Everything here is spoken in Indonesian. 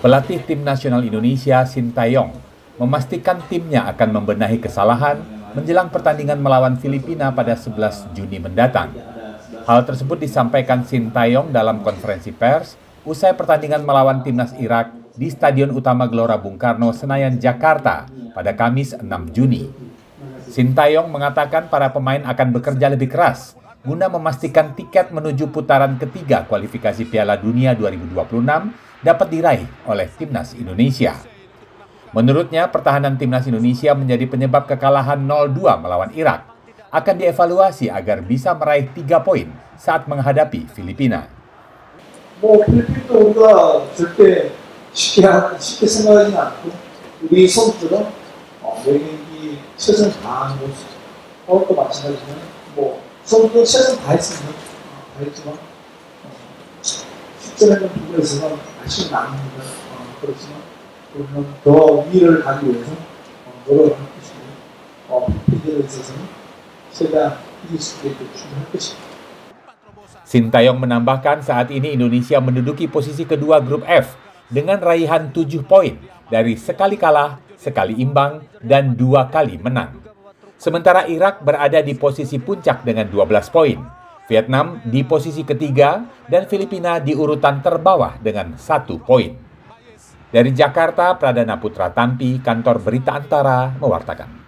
Pelatih tim nasional Indonesia Sintayong memastikan timnya akan membenahi kesalahan menjelang pertandingan melawan Filipina pada 11 Juni mendatang. Hal tersebut disampaikan Sintayong dalam konferensi pers usai pertandingan melawan timnas Irak di Stadion Utama Gelora Bung Karno, Senayan, Jakarta pada Kamis 6 Juni. Sintayong mengatakan para pemain akan bekerja lebih keras guna memastikan tiket menuju putaran ketiga kualifikasi Piala Dunia 2026 dapat diraih oleh timnas Indonesia. Menurutnya, pertahanan timnas Indonesia menjadi penyebab kekalahan 0-2 melawan Irak. Akan dievaluasi agar bisa meraih tiga poin saat menghadapi Filipina. 뭐 필리핀도 우리가 절대 쉽게 쉽게 생각하지는 않고 우리 선수들은 어, 매 경기 최선 다하는 것도 마찬가지지만 뭐 선수들 최선 다했습니다. 어, 다했지만 어, 실전에는 부분에서는 아쉬운 남입니다. 어, 그렇지만 우리는 더 위를 가기 위해서 어, 노력을 할 것이고 어, 필리핀에 있어서는 최대한 이길 수 있게끔 준비할 것입니다. Sintayong menambahkan saat ini Indonesia menduduki posisi kedua grup F dengan raihan 7 poin dari sekali kalah, sekali imbang, dan dua kali menang. Sementara Irak berada di posisi puncak dengan 12 poin. Vietnam di posisi ketiga dan Filipina di urutan terbawah dengan satu poin. Dari Jakarta, Pradana Putra Tampi, kantor Berita Antara, mewartakan.